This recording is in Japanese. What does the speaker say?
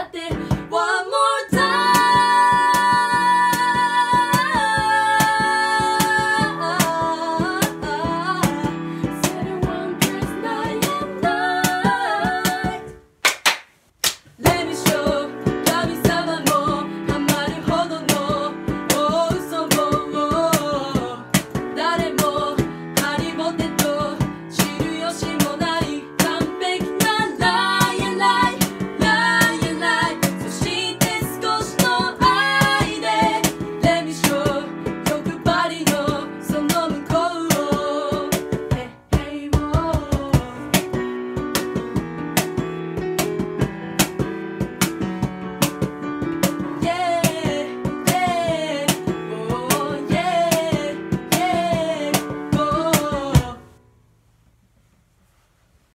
だって